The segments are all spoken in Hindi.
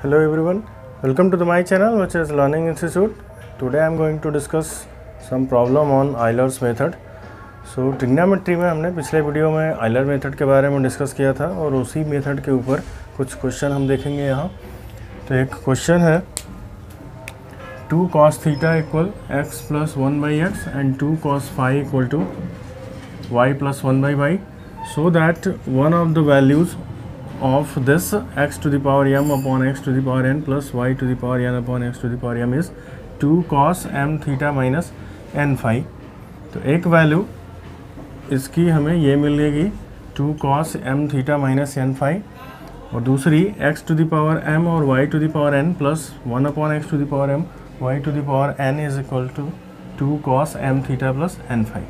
Hello everyone, welcome to the my channel which is Learning Institute. Today I am going to discuss some problem on Euler's method. So so, trigonometry में हमने पिछले वीडियो में आइलर मेथड के बारे में डिस्कस किया था और उसी मेथड के ऊपर कुछ क्वेश्चन हम देखेंगे यहाँ तो एक क्वेश्चन है two cos theta equal x plus one by x and two cos five equal to y plus one by y so that one of the values of this x to the power m upon x to the power n plus y to the power n upon x to the power m is 2 cos m theta minus n phi तो एक वैल्यू इसकी हमें ये मिलेगी 2 cos m theta minus n phi और दूसरी x to the power m और y to the power n plus 1 upon x to the power m y to the power n is equal to 2 cos m theta plus n phi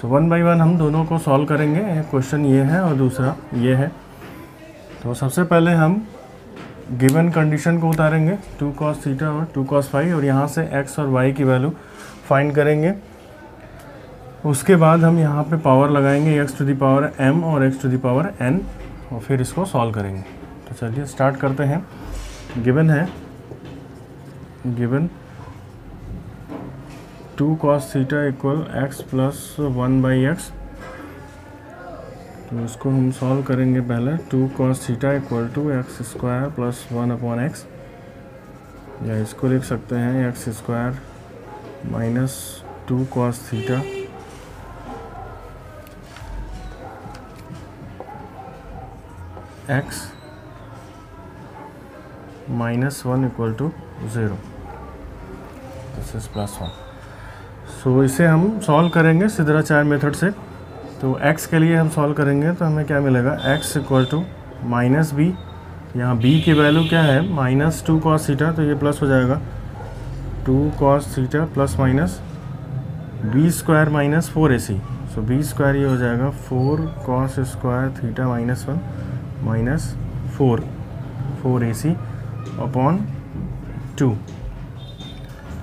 so one by one हम दोनों को सॉल्व करेंगे क्वेश्चन ये है और दूसरा ये है तो सबसे पहले हम गिवन कंडीशन को उतारेंगे टू कॉस थीटा और टू कॉस फाइव और यहाँ से एक्स और वाई की वैल्यू फाइंड करेंगे। उसके बाद हम यहाँ पे पावर लगाएँगे x to the power m और x to the power n और फिर इसको सॉल्व करेंगे। तो चलिए स्टार्ट करते हैं। गिवन है। Given two cos theta equal x plus one by x तो इसको हम सॉल्व करेंगे पहले two cos theta equal to x square plus one upon x या इसको लिख सकते हैं x square minus two cos theta x minus one equal to zero this is plus one so इसे हम सॉल्व करेंगे सिद्धराचार्य मेथड से। तो x के लिए हम सॉल्व करेंगे तो हमें क्या मिलेगा? x equal to minus b यहाँ b की वैल्यू क्या है? माइनस टू कॉस थीटा तो ये प्लस हो जाएगा। Two cos theta plus minus b square minus four a c so b square ये हो जाएगा four cos square theta minus one minus four four a c upon two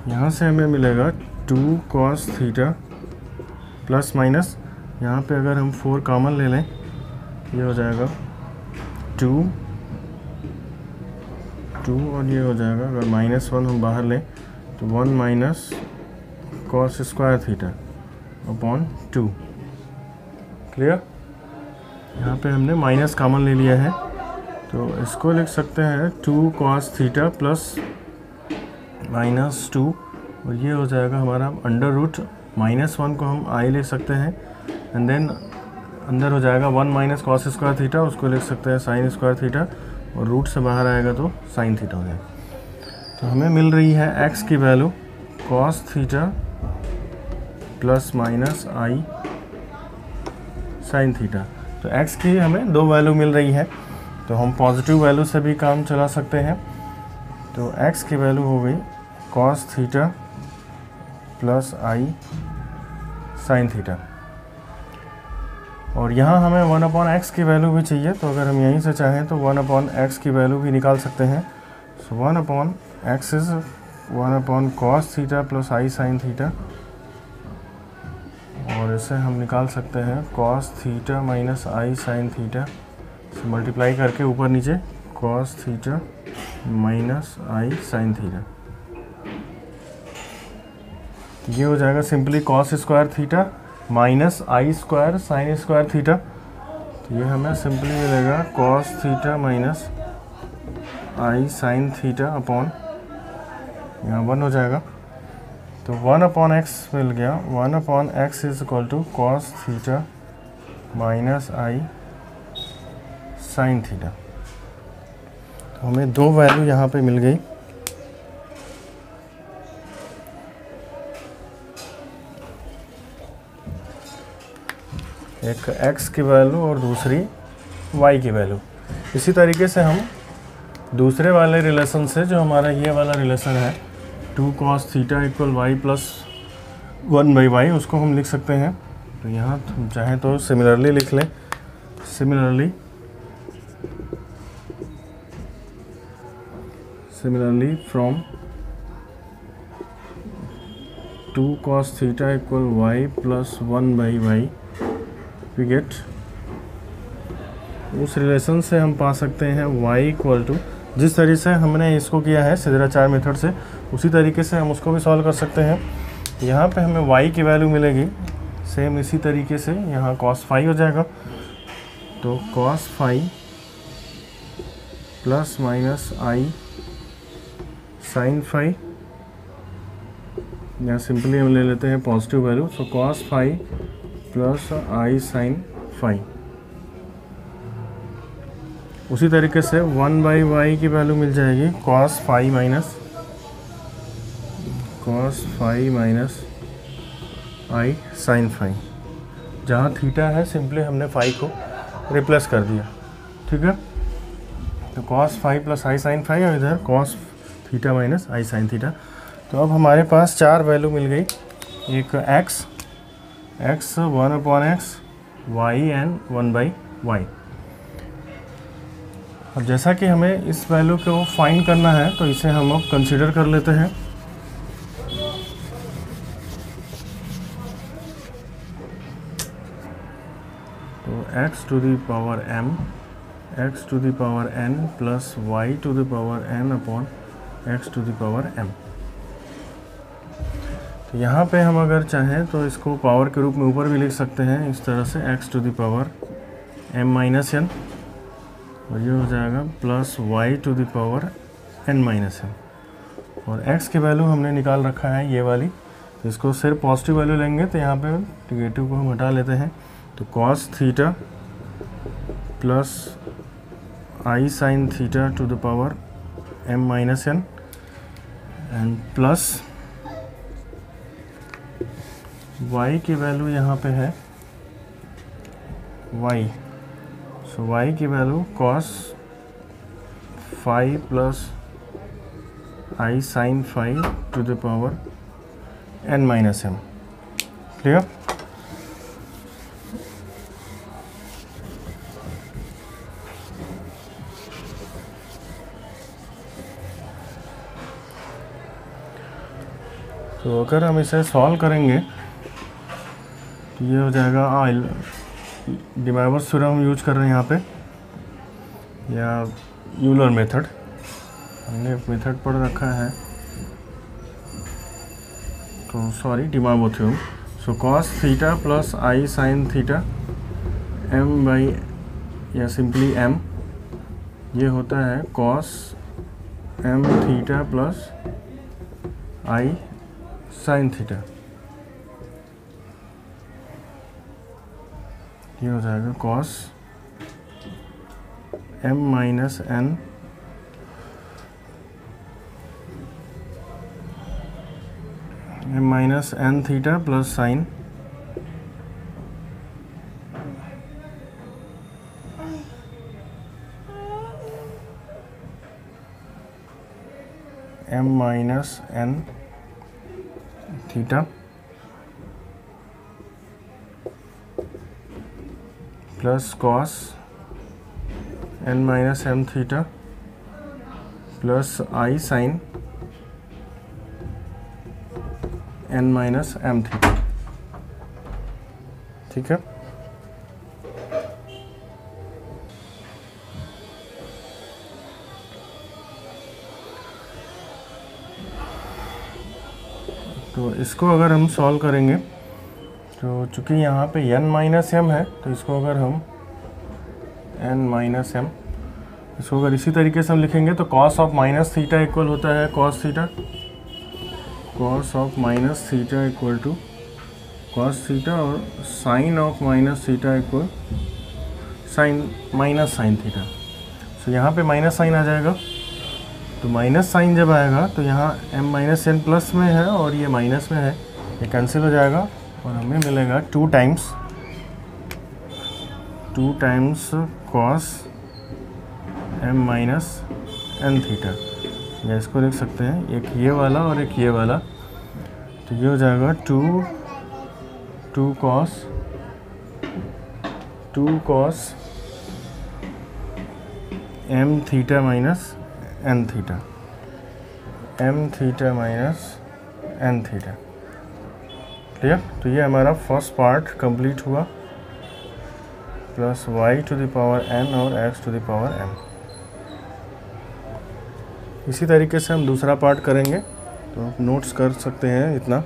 यहाँ से हमें मिलेगा two cos theta plus minus यहाँ पे अगर हम फोर कॉमन ले लें, ये हो जाएगा टू टू और ये हो जाएगा, अगर माइनस वन हम बाहर लें तो one minus cos square theta upon two clear यहाँ पे हमने माइनस कॉमन ले लिया है तो इसको लिख सकते हैं two cos theta plus minus two और ये हो जाएगा हमारा अंडर रूट माइनस वन को हम आई ले सकते हैं एंड देन अंदर हो जाएगा one minus cos square theta उसको लिख सकते हैं साइन स्क्वायर थीटा और रूट से बाहर आएगा तो साइन थीटा हो जाएगा। तो हमें मिल रही है एक्स की value cos theta plus minus i sine theta तो एक्स की हमें दो वैल्यू मिल रही है तो हम पॉजिटिव वैल्यू से भी काम चला सकते हैं। तो एक्स की वैल्यू हो गई cos theta plus i sine theta और यहाँ हमें वन अपॉन एक्स की वैल्यू भी चाहिए तो अगर हम यहीं से चाहें तो वन अपॉन एक्स की वैल्यू भी निकाल सकते हैं। So one upon x is one upon cos theta plus i sine theta, और इसे हम निकाल सकते हैं cos theta minus i sine theta. से मल्टीप्लाई करके ऊपर नीचे cos theta minus i sine theta. ये हो जाएगा simply cos square theta. Minus i square sine square theta तो ये हमें सिंपली मिलेगा cos theta minus i sine theta upon यहाँ वन हो जाएगा। तो वन अपॉन एक्स मिल गया। One upon x is equal to cos theta minus i sine theta तो हमें दो वैल्यू यहाँ पे मिल गई। एक x की वैल्यू और दूसरी वाई की वैल्यू इसी तरीके से हम दूसरे वाले रिलेशन से, जो हमारा ये वाला रिलेशन है two cos theta equal y plus one by y उसको हम लिख सकते हैं। तो यहाँ चाहें तो सिमिलरली लिख लें। Similarly similarly from two cos theta equal y plus one by y we get उस रिलेशन से हम पा सकते हैं y इक्वल टू जिस तरीके से हमने इसको किया है सिद्राचार मेथड से, उसी तरीके से हम उसको भी सॉल्व कर सकते हैं। यहाँ पे हमें y की वैल्यू मिलेगी। सेम इसी तरीके से यहाँ cos फाइव हो जाएगा। तो cos five plus minus i sine five यहाँ सिंपली हम ले लेते हैं positive value so cos five plus i sine five उसी तरीके से वन बाई वाई की वैल्यू मिल जाएगी, cos five minus, cos five minus i sine five जहाँ थीटा है, सिंपली हमने फाइव को रिप्लेस कर दिया। ठीक है? तो cos five plus i sine five और इधर cos theta minus i sine theta. तो अब हमारे पास चार वैल्यू मिल गई। एक x x one upon x y and one by y अब जैसा कि हमें इस वैल्यू को फाइंड करना है तो इसे हम अब कंसिडर कर लेते हैं। तो x to the power m, x to the power n plus y to the power n upon x to the power m. तो यहाँ पे हम अगर चाहें तो इसको पावर के रूप में ऊपर भी लिख सकते हैं। इस तरह से x to the power m minus n और ये हो जाएगा plus y to the power n minus n और x की वैल्यू हमने निकाल रखा है ये वाली। तो इसको सिर्फ़ पॉजिटिव वैल्यू लेंगे तो यहाँ पे निगेटिव को हम हटा लेते हैं। तो cos theta plus i sine theta to the power m minus n and plus y की वैल्यू यहाँ पे है y. सो y की value cos five plus i sine five to the power n minus m clear तो अगर हम इसे सॉल्व करेंगे ये हो जाएगा आइल डिमाइवर्स थ्योरम हम यूज़ कर रहे हैं यहाँ पे। या यूलर मेथड। हमने मेथड पढ़ रखा है। तो sorry De Moivre theorem. So cos theta plus i sine theta m by या सिंपली एम ये होता है cos m theta plus i sine theta ये हो जाएगा cos m minus n m minus n theta plus sine m minus n theta plus cos n minus m theta plus i sine n minus m theta ठीक है? तो इसको अगर हम सॉल्व करेंगे तो चूँकि यहाँ पे n माइनस एम है तो इसको अगर हम n माइनस एम इसको अगर इसी तरीके से हम लिखेंगे तो cos of minus theta equal होता है cos theta cos of minus theta equal to cos theta और sin of minus theta equal sine minus sine theta so यहाँ पे माइनस साइन आ जाएगा। तो माइनस साइन जब आएगा तो यहाँ m माइनस एन प्लस में है और ये माइनस में है। ये कैंसिल हो जाएगा। और हमें मिलेगा two times two times cos m minus n theta या इसको लिख सकते हैं, एक ये वाला और एक ये वाला। तो ये हो जाएगा two two cos two cos m theta minus n theta m theta minus n theta clear तो ये हमारा फ़र्स्ट पार्ट कंप्लीट हुआ. Plus y to the power n और x to the power m इसी तरीके से हम दूसरा पार्ट करेंगे. तो आप नोट्स कर सकते हैं इतना.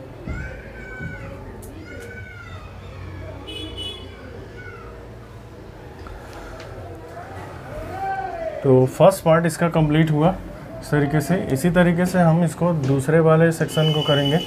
तो फ़र्स्ट पार्ट इसका कंप्लीट हुआ. इस तरीके से, इसी तरीके से हम इसको दूसरे वाले सेक्शन को करेंगे.